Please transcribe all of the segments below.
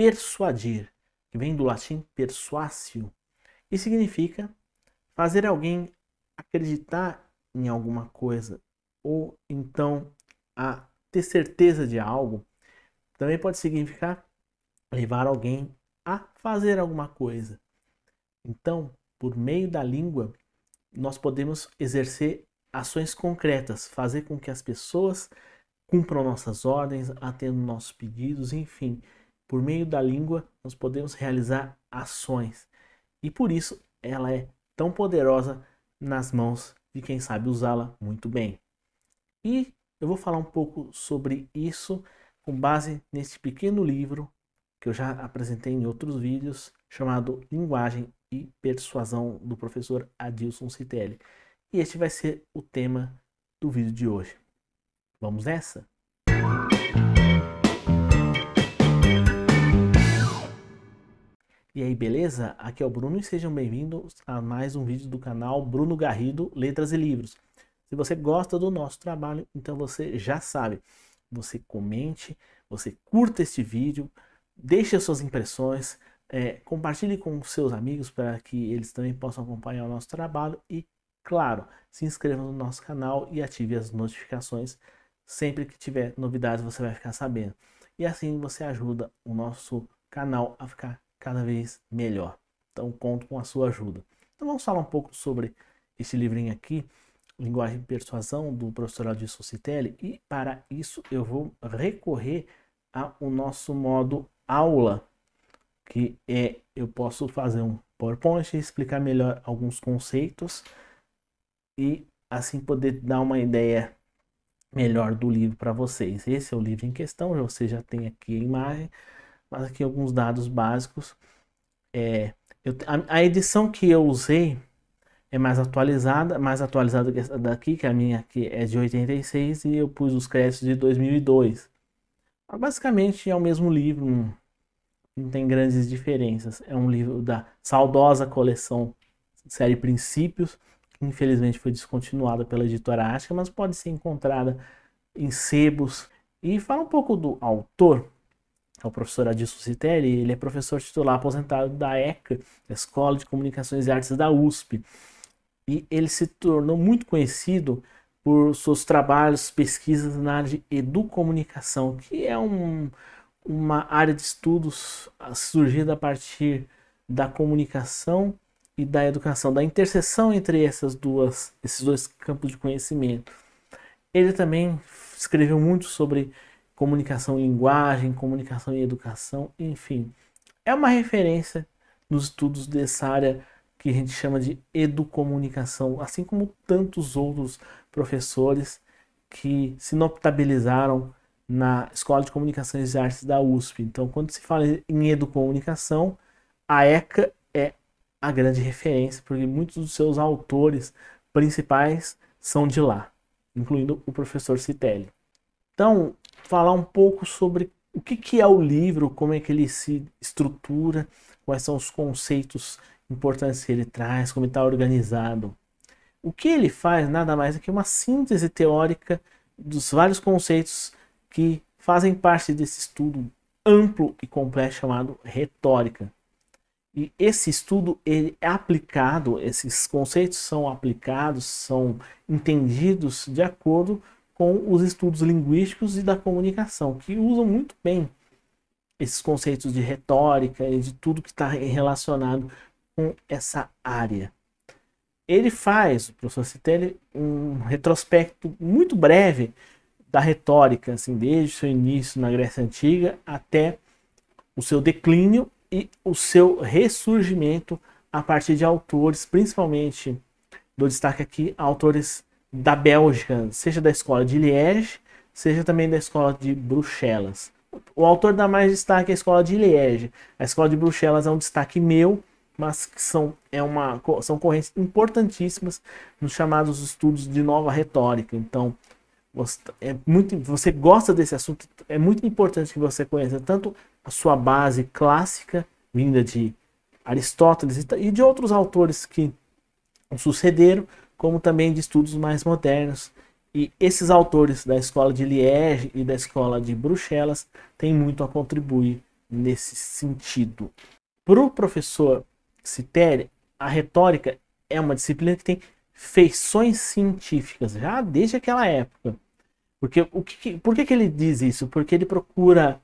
persuadir, que vem do latim persuasio, e significa fazer alguém acreditar em alguma coisa ou então a ter certeza de algo. Também pode significar levar alguém a fazer alguma coisa. Então, por meio da língua, nós podemos exercer ações concretas, fazer com que as pessoas cumpram nossas ordens, atendam nossos pedidos, enfim. Por meio da língua, nós podemos realizar ações. E por isso ela é tão poderosa nas mãos de quem sabe usá-la muito bem. E eu vou falar um pouco sobre isso com base neste pequeno livro que eu já apresentei em outros vídeos, chamado Linguagem e Persuasão, do professor Adilson Citelli. E este vai ser o tema do vídeo de hoje. Vamos nessa? E aí, beleza? Aqui é o Bruno e sejam bem-vindos a mais um vídeo do canal Bruno Garrido Letras e Livros. Se você gosta do nosso trabalho, então você já sabe. Você comente, você curta este vídeo, deixe as suas impressões, é, compartilhe com seus amigos para que eles também possam acompanhar o nosso trabalho e, claro, se inscreva no nosso canal e ative as notificações. Sempre que tiver novidades você vai ficar sabendo. E assim você ajuda o nosso canal a ficar cada vez melhor. Então conto com a sua ajuda. Então vamos falar um pouco sobre esse livrinho aqui, Linguagem e Persuasão, do professor Adilson Citelli. E para isso eu vou recorrer ao nosso modo aula, que é eu posso fazer um PowerPoint, explicar melhor alguns conceitos e assim poder dar uma ideia melhor do livro para vocês. Esse é o livro em questão, você já tem aqui a imagem, mas aqui alguns dados básicos. É, eu, a, a, edição que eu usei é mais atualizada, mais atualizada que essa daqui, que a minha aqui é de 86 e eu pus os créditos de 2002. Mas basicamente é o mesmo livro, não, não tem grandes diferenças. É um livro da saudosa coleção série Princípios, que infelizmente foi descontinuada pela editora Ática, mas pode ser encontrada em sebos. E fala um pouco do autor, é o professor Adilson Citelli, ele é professor titular aposentado da ECA, Escola de Comunicações e Artes da USP. E ele se tornou muito conhecido por seus trabalhos, pesquisas na área de educomunicação, que é um, uma área de estudos surgida a partir da comunicação e da educação, da interseção entre essas duas, esses dois campos de conhecimento. Ele também escreveu muito sobre comunicação e linguagem, comunicação e educação, enfim. É uma referência nos estudos dessa área que a gente chama de educomunicação, assim como tantos outros professores que se notabilizaram na Escola de Comunicações e Artes da USP. Então, quando se fala em educomunicação, a ECA é a grande referência, porque muitos dos seus autores principais são de lá, incluindo o professor Citelli. Então, falar um pouco sobre o que, que é o livro, como é que ele se estrutura, quais são os conceitos importantes que ele traz, como está organizado. O que ele faz nada mais é que uma síntese teórica dos vários conceitos que fazem parte desse estudo amplo e complexo chamado retórica. E esse estudo ele é aplicado, esses conceitos são aplicados, são entendidos de acordo com os estudos linguísticos e da comunicação, que usam muito bem esses conceitos de retórica e de tudo que está relacionado com essa área. Ele faz, o professor Citelli, um retrospecto muito breve da retórica, assim, desde o seu início na Grécia Antiga até o seu declínio e o seu ressurgimento a partir de autores, principalmente do destaque aqui, autores da Bélgica, seja da escola de Liège, seja também da escola de Bruxelas. O autor dá mais destaque à escola de Liège. A escola de Bruxelas é um destaque meu, mas que são, é uma, são correntes importantíssimas nos chamados estudos de nova retórica. Então, você, é muito, você gosta desse assunto, é muito importante que você conheça tanto a sua base clássica, vinda de Aristóteles e de outros autores que o sucederam, como também de estudos mais modernos. E esses autores da escola de Liège e da escola de Bruxelas têm muito a contribuir nesse sentido. Para o professor Citeri, a retórica é uma disciplina que tem feições científicas, já desde aquela época. Porque o que, por que, que ele diz isso? Porque ele procura,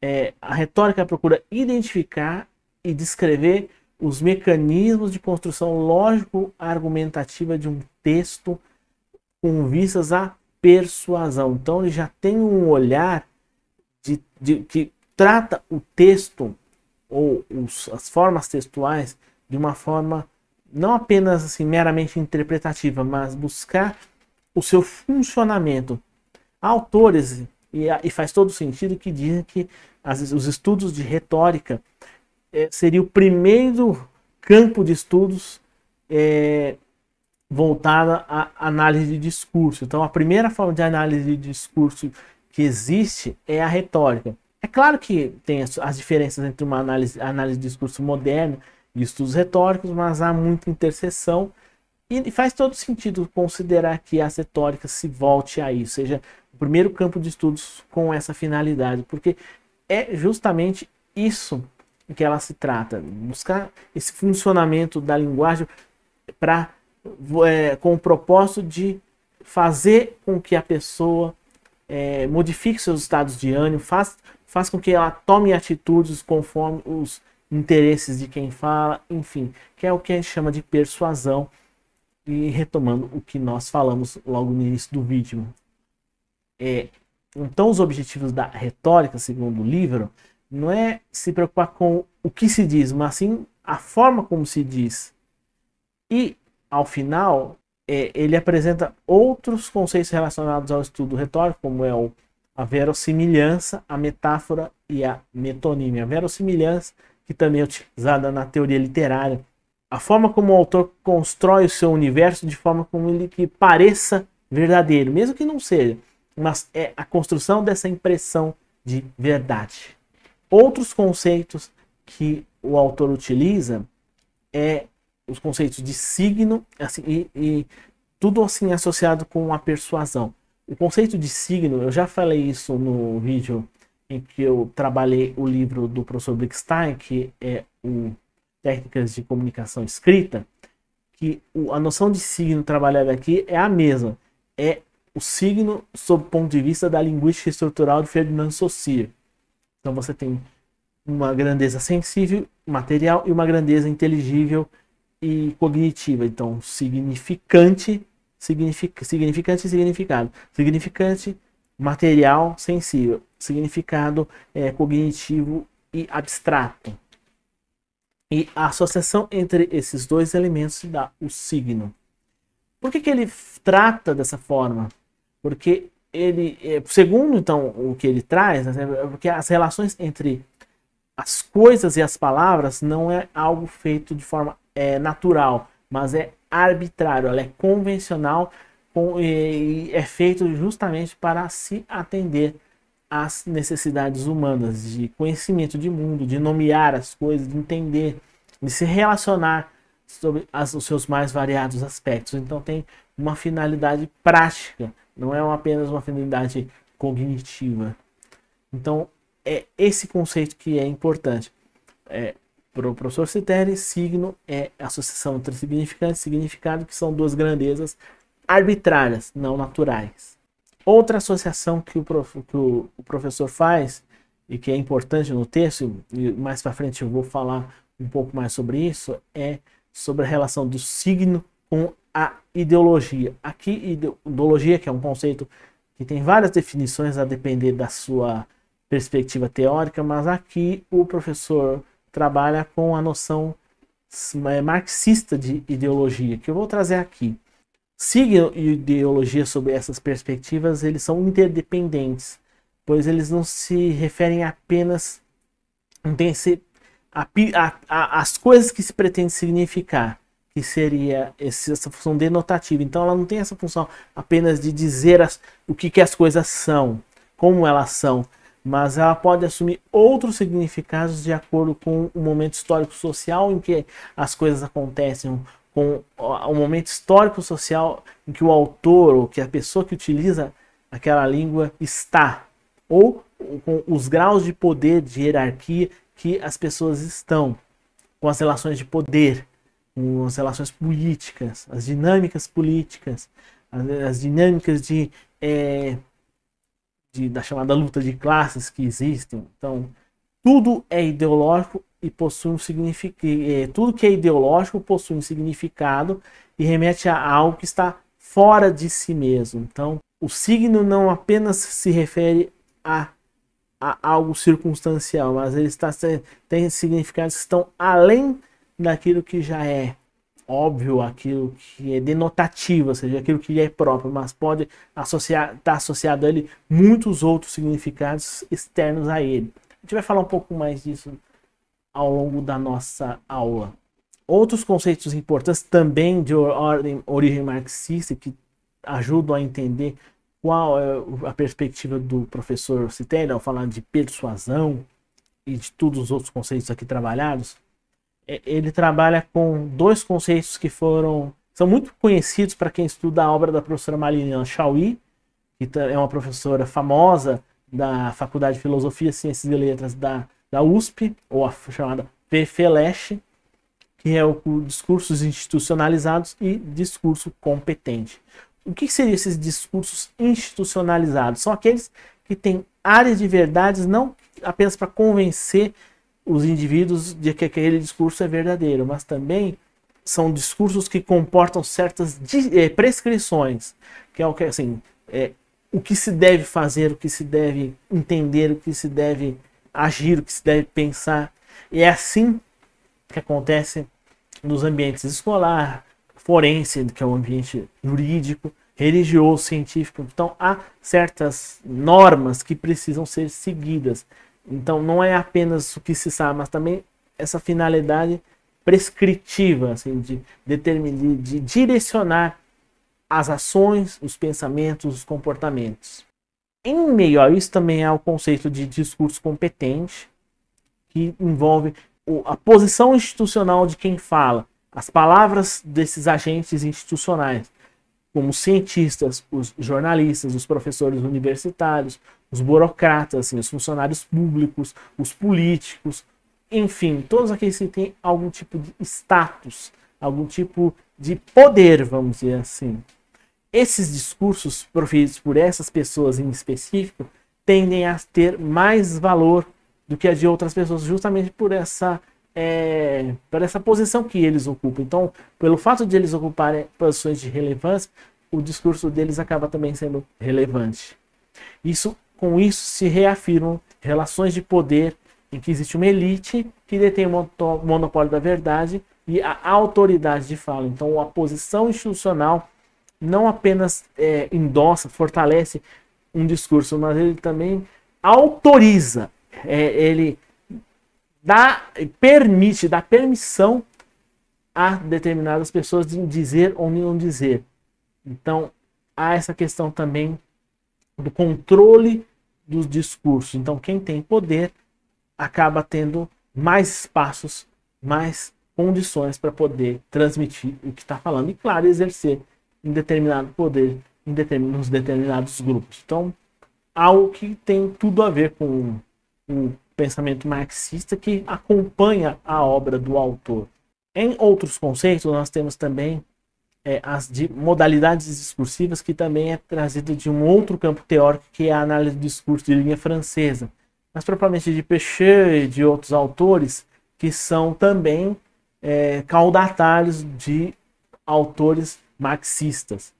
é, a retórica procura identificar e descrever os mecanismos de construção lógico-argumentativa de um texto com vistas à persuasão. Então ele já tem um olhar de, de que trata o texto ou os, as formas textuais de uma forma não apenas assim meramente interpretativa, mas buscar o seu funcionamento. Há autores e, e faz todo sentido que dizem que as, os estudos de retórica é, seria o primeiro campo de estudos é, voltada à análise de discurso. Então, a primeira forma de análise de discurso que existe é a retórica. É claro que tem as, as diferenças entre uma análise, análise de discurso moderno e estudos retóricos, mas há muita interseção e faz todo sentido considerar que a retórica se volte a isso, seja o primeiro campo de estudos com essa finalidade, porque é justamente isso que ela se trata, buscar esse funcionamento da linguagem para é, com o propósito de fazer com que a pessoa é, modifique seus estados de ânimo, faz, faz com que ela tome atitudes conforme os interesses de quem fala, enfim, que é o que a gente chama de persuasão. E retomando o que nós falamos logo no início do vídeo. É, então, os objetivos da retórica, segundo o livro, não é se preocupar com o que se diz, mas sim a forma como se diz. E, ao final, é, ele apresenta outros conceitos relacionados ao estudo retórico, como é o, a verossimilhança, a metáfora e a metonímia. A verossimilhança, que também é utilizada na teoria literária, a forma como o autor constrói o seu universo de forma como ele que pareça verdadeiro, mesmo que não seja, mas é a construção dessa impressão de verdade. Outros conceitos que o autor utiliza é os conceitos de signo assim, e, e tudo assim associado com a persuasão. O conceito de signo, eu já falei isso no vídeo em que eu trabalhei o livro do professor Brickstein, que é o Técnicas de Comunicação Escrita, que a noção de signo trabalhada aqui é a mesma. É o signo sob o ponto de vista da linguística estrutural de Ferdinand Saussure. Então você tem uma grandeza sensível, material e uma grandeza inteligível e cognitiva. Então, significante, signific, significante e significado. Significante, material, sensível. Significado é, cognitivo e abstrato. E a associação entre esses dois elementos dá o signo. Por que, que ele trata dessa forma? Porque ele, é, segundo então o que ele traz, né, é porque as relações entre as coisas e as palavras não é algo feito de forma é, natural, mas é arbitrário, ela é convencional com, e, e é feito justamente para se atender às necessidades humanas de conhecimento de mundo, de nomear as coisas, de entender, de se relacionar sobre as, os seus mais variados aspectos. Então tem uma finalidade prática não é apenas uma finalidade cognitiva. Então, é esse conceito que é importante. É, para o professor Citeri, signo é associação entre significante e significado, que são duas grandezas arbitrárias, não naturais. Outra associação que o, prof, que o, o professor faz, e que é importante no texto, e mais para frente eu vou falar um pouco mais sobre isso, é sobre a relação do signo com a ideologia. Aqui, ideologia, que é um conceito que tem várias definições a depender da sua perspectiva teórica, mas aqui o professor trabalha com a noção é, marxista de ideologia, que eu vou trazer aqui. Signo e ideologia sobre essas perspectivas, eles são interdependentes, pois eles não se referem apenas tem esse, a, a, a, as coisas que se pretende significar, que seria essa função denotativa. Então ela não tem essa função apenas de dizer as, o que, que as coisas são, como elas são, mas ela pode assumir outros significados de acordo com o momento histórico social em que as coisas acontecem, com o momento histórico social em que o autor ou que a pessoa que utiliza aquela língua está, ou com os graus de poder, de hierarquia que as pessoas estão, com as relações de poder, as relações políticas, as dinâmicas políticas, as, as dinâmicas de, é, de, da chamada luta de classes que existem. Então, tudo é ideológico e possui um significado. É, tudo que é ideológico possui um significado e remete a algo que está fora de si mesmo. Então, o signo não apenas se refere a, a algo circunstancial, mas ele está, tem significados que estão além daquilo que já é óbvio, aquilo que é denotativo, ou seja, aquilo que é próprio, mas pode estar associado a ele muitos outros significados externos a ele. A gente vai falar um pouco mais disso ao longo da nossa aula. Outros conceitos importantes também de ordem, origem marxista que ajudam a entender qual é a perspectiva do professor Citelli ao falar de persuasão e de todos os outros conceitos aqui trabalhados, ele trabalha com dois conceitos que foram são muito conhecidos para quem estuda a obra da professora Marina Chauí, que é uma professora famosa da Faculdade de Filosofia, Ciências e Letras da, da USP, ou a chamada PFLESH, que é o discursos institucionalizados e discurso competente. O que seriam esses discursos institucionalizados? São aqueles que têm áreas de verdades não apenas para convencer os indivíduos de que aquele discurso é verdadeiro, mas também são discursos que comportam certas é, prescrições, que é o que assim, é, o que se deve fazer, o que se deve entender, o que se deve agir, o que se deve pensar. E é assim que acontece nos ambientes escolar, forense, que é o ambiente jurídico, religioso, científico. Então há certas normas que precisam ser seguidas. Então não é apenas o que se sabe, mas também essa finalidade prescritiva, assim, de, determinar, de direcionar as ações, os pensamentos, os comportamentos. Em meio a isso também há o conceito de discurso competente, que envolve a posição institucional de quem fala, as palavras desses agentes institucionais, como os cientistas, os jornalistas, os professores universitários, os burocratas, assim, os funcionários públicos, os políticos, enfim, todos aqueles que têm algum tipo de status, algum tipo de poder, vamos dizer assim. Esses discursos proferidos por essas pessoas em específico tendem a ter mais valor do que a de outras pessoas, justamente por essa é, por essa posição que eles ocupam. Então, pelo fato de eles ocuparem posições de relevância, o discurso deles acaba também sendo relevante. Isso com isso se reafirmam relações de poder em que existe uma elite que detém o monopólio da verdade e a autoridade de fala. Então, a posição institucional não apenas é, endossa, fortalece um discurso, mas ele também autoriza, é, ele dá, permite, dá permissão a determinadas pessoas de dizer ou não dizer. Então, há essa questão também do controle dos discursos. Então, quem tem poder acaba tendo mais espaços, mais condições para poder transmitir o que está falando e, claro, exercer um determinado poder em determinados, determinados grupos. Então, algo que tem tudo a ver com o pensamento marxista que acompanha a obra do autor. Em outros conceitos, nós temos também é, as de modalidades discursivas, que também é trazido de um outro campo teórico, que é a análise do discurso de linha francesa, mas propriamente de Pechet e de outros autores, que são também é, caudatários de autores marxistas.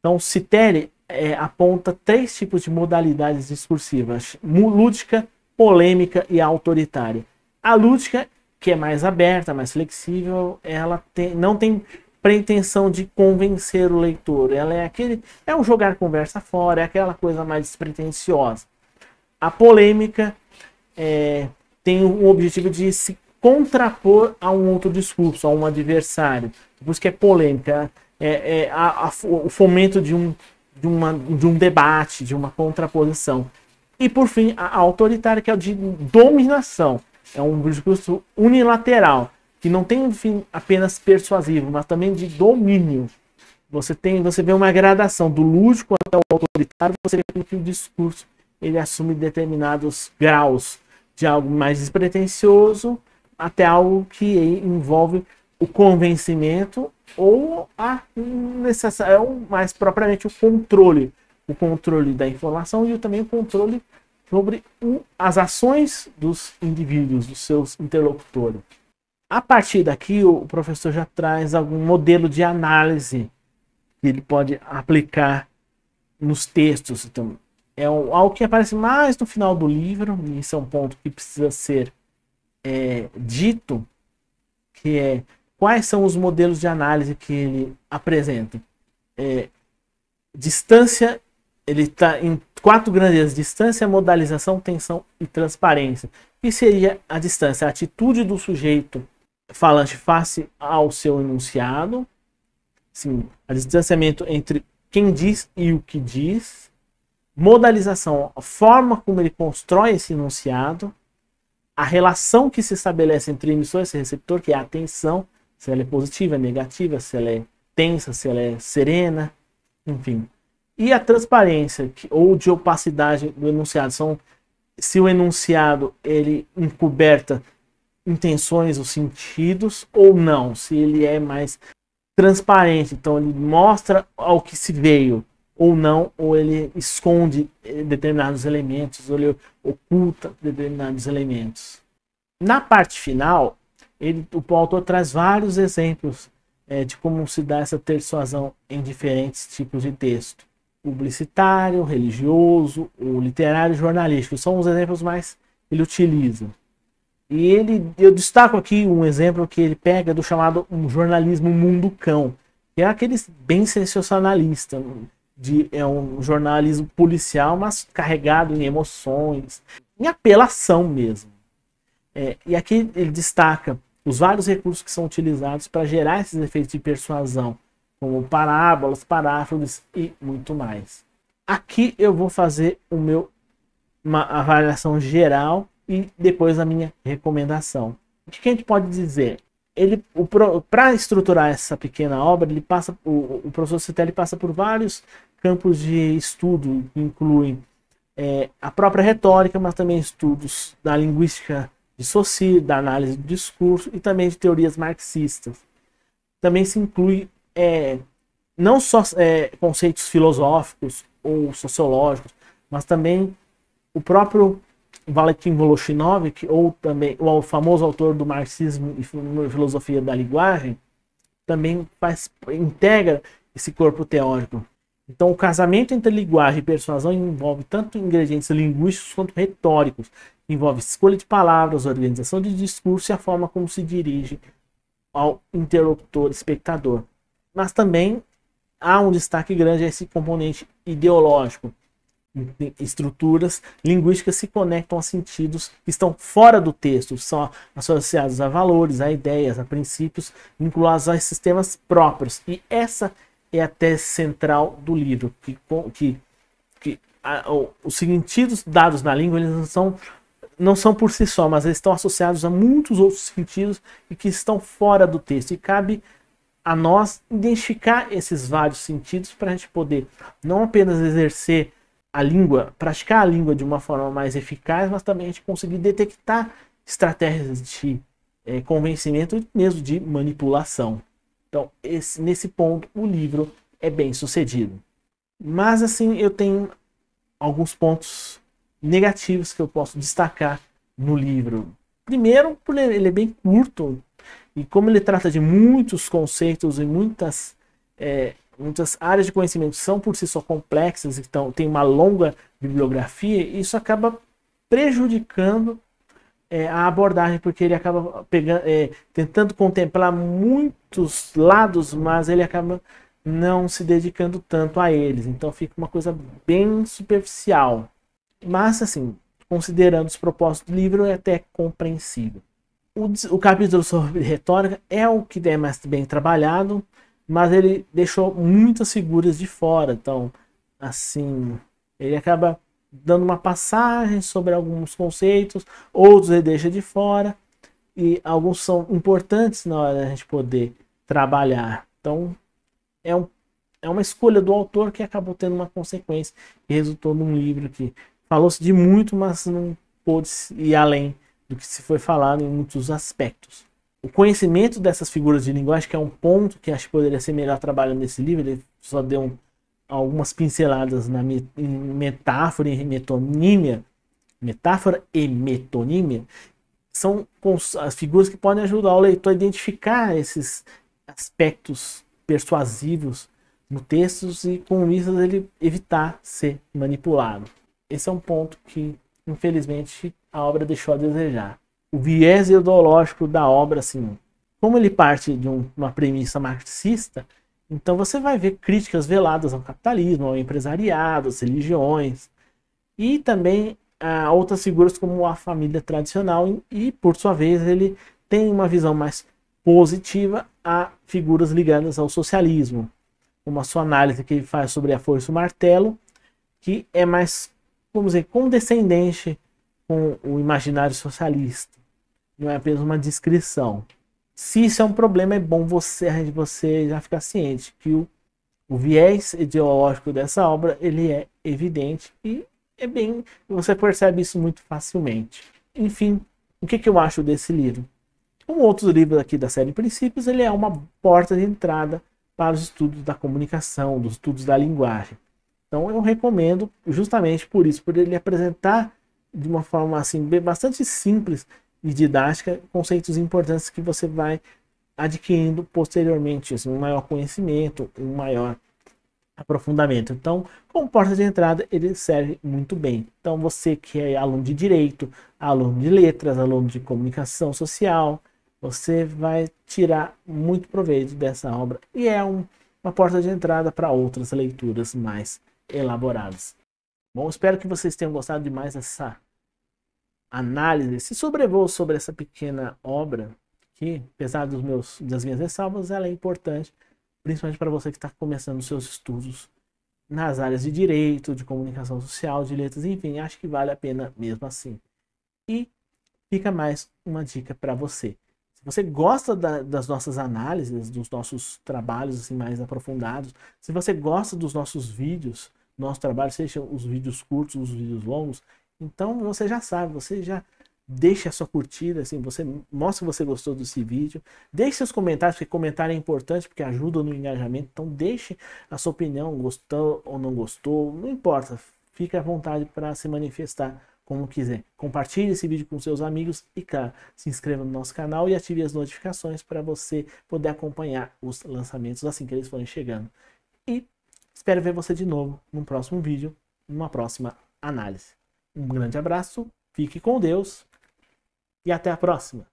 Então, Citelli é, aponta três tipos de modalidades discursivas: lúdica, polêmica e autoritária. A lúdica, que é mais aberta, mais flexível, ela tem, não tem pretensão de convencer o leitor. Ela é aquele é um jogar conversa fora, é aquela coisa mais despretensiosa. A polêmica é, tem o objetivo de se contrapor a um outro discurso, a um adversário. Por isso que é polêmica, é, é a, a, o fomento de um, de, uma, de um debate, de uma contraposição. E por fim, a, autoritária, que é o de dominação. É um discurso unilateral que não tem um fim apenas persuasivo, mas também de domínio. Você tem, você vê uma gradação do lúdico até o autoritário, você vê que o discurso ele assume determinados graus de algo mais despretensioso até algo que envolve o convencimento ou a necessário, mais propriamente o controle, o controle da informação e também o controle sobre as ações dos indivíduos, dos seus interlocutores. A partir daqui, o professor já traz algum modelo de análise que ele pode aplicar nos textos. Então, é algo que aparece mais no final do livro, e isso é um ponto que precisa ser é, dito, que é quais são os modelos de análise que ele apresenta. É, distância, ele está em quatro grandezas: distância, modalização, tensão e transparência. O que seria a distância? A atitude do sujeito falante face ao seu enunciado, sim, a distanciamento entre quem diz e o que diz, modalização, a forma como ele constrói esse enunciado, a relação que se estabelece entre emissor e receptor, que é a atenção, se ela é positiva, negativa, se ela é tensa, se ela é serena, enfim. E a transparência ou de opacidade do enunciado são se o enunciado ele encoberta intenções ou sentidos ou não, se ele é mais transparente, então ele mostra ao que se veio ou não, ou ele esconde eh, determinados elementos, ou ele oculta determinados elementos. Na parte final, ele, o autor traz vários exemplos é, de como se dá essa persuasão em diferentes tipos de texto. Publicitário, religioso, o literário e jornalístico são os exemplos mais que ele utiliza. E ele, eu destaco aqui um exemplo que ele pega do chamado um jornalismo mundo cão, que é aqueles bem sensacionalista, de, é um jornalismo policial, mas carregado em emoções, em apelação mesmo. É, e aqui ele destaca os vários recursos que são utilizados para gerar esses efeitos de persuasão, como parábolas, paráfrases e muito mais. Aqui eu vou fazer o meu uma avaliação geral e depois a minha recomendação. O que a gente pode dizer? Ele, para estruturar essa pequena obra, ele passa, o, o professor Citelli passa por vários campos de estudo, que incluem é, a própria retórica, mas também estudos da linguística de Saussure, da análise do discurso e também de teorias marxistas. Também se inclui é, não só é, conceitos filosóficos ou sociológicos, mas também o próprio Valentin Voloshinov, ou também o famoso autor do marxismo e filosofia da linguagem, também faz, integra esse corpo teórico. Então, o casamento entre linguagem e persuasão envolve tanto ingredientes linguísticos quanto retóricos, envolve escolha de palavras, organização de discurso e a forma como se dirige ao interlocutor espectador. Mas também há um destaque grande a esse componente ideológico. Estruturas linguísticas se conectam a sentidos que estão fora do texto, são associados a valores, a ideias, a princípios, vinculados a sistemas próprios. E essa é a tese central do livro, que, que, que a, os sentidos dados na língua eles não são não são por si só, mas eles estão associados a muitos outros sentidos e que estão fora do texto. E cabe a nós identificar esses vários sentidos para a gente poder não apenas exercer a língua, praticar a língua de uma forma mais eficaz, mas também a gente conseguir detectar estratégias de é, convencimento e mesmo de manipulação. Então, esse, nesse ponto, o livro é bem sucedido. Mas, assim, eu tenho alguns pontos negativos que eu posso destacar no livro. Primeiro, ele é bem curto e como ele trata de muitos conceitos e muitas, é, muitas áreas de conhecimento são por si só complexas, então tem uma longa bibliografia, isso acaba prejudicando é, a abordagem, porque ele acaba pegando, é, tentando contemplar muitos lados, mas ele acaba não se dedicando tanto a eles. Então fica uma coisa bem superficial. Mas, assim, considerando os propósitos do livro, é até compreensível. O, o capítulo sobre retórica é o que é mais bem trabalhado, mas ele deixou muitas figuras de fora. Então, assim, ele acaba dando uma passagem sobre alguns conceitos, outros ele deixa de fora, e alguns são importantes na hora da gente poder trabalhar. Então, é, um, é uma escolha do autor que acabou tendo uma consequência e resultou num livro que falou-se de muito, mas não pôde ir além do que se foi falado em muitos aspectos. O conhecimento dessas figuras de linguagem, que é um ponto que acho que poderia ser melhor trabalhado nesse livro, ele só deu um, algumas pinceladas na metáfora e metonímia, metáfora e metonímia, são as figuras que podem ajudar o leitor a identificar esses aspectos persuasivos no texto e com isso ele evitar ser manipulado. Esse é um ponto que, infelizmente, a obra deixou a desejar. O viés ideológico da obra, assim, como ele parte de um, uma premissa marxista, então você vai ver críticas veladas ao capitalismo, ao empresariado, às religiões, e também a outras figuras como a família tradicional, e por sua vez ele tem uma visão mais positiva a figuras ligadas ao socialismo, como a sua análise que ele faz sobre a força e o martelo, que é mais, vamos dizer, condescendente com o imaginário socialista. Não é apenas uma descrição. Se isso é um problema, é bom você, você já ficar ciente que o, o viés ideológico dessa obra ele é evidente e é bem. Você percebe isso muito facilmente. Enfim, o que, que eu acho desse livro? Como outros livros aqui da série Princípios, ele é uma porta de entrada para os estudos da comunicação, dos estudos da linguagem. Então eu recomendo justamente por isso, por ele apresentar de uma forma assim bastante simples e didática conceitos importantes que você vai adquirindo posteriormente, assim, um maior conhecimento, um maior aprofundamento. Então, como porta de entrada, ele serve muito bem. Então, você que é aluno de direito, aluno de letras, aluno de comunicação social, você vai tirar muito proveito dessa obra e é um, uma porta de entrada para outras leituras mais elaboradas. Bom, espero que vocês tenham gostado demais dessa análise, esse sobrevoo sobre essa pequena obra, que, apesar dos meus, das minhas ressalvas, ela é importante, principalmente para você que está começando seus estudos nas áreas de direito, de comunicação social, de letras, enfim, acho que vale a pena mesmo assim. E fica mais uma dica para você. Se você gosta da, das nossas análises, dos nossos trabalhos assim, mais aprofundados, se você gosta dos nossos vídeos, nosso trabalho, seja os vídeos curtos, os vídeos longos, então você já sabe, você já deixa a sua curtida, assim, você mostra que você gostou desse vídeo, deixe seus comentários, porque comentário é importante, porque ajuda no engajamento, então deixe a sua opinião, gostou ou não gostou, não importa, fique à vontade para se manifestar como quiser. Compartilhe esse vídeo com seus amigos e, claro, se inscreva no nosso canal e ative as notificações para você poder acompanhar os lançamentos assim que eles forem chegando. E espero ver você de novo no próximo vídeo, numa próxima análise. Um grande abraço, fique com Deus e até a próxima.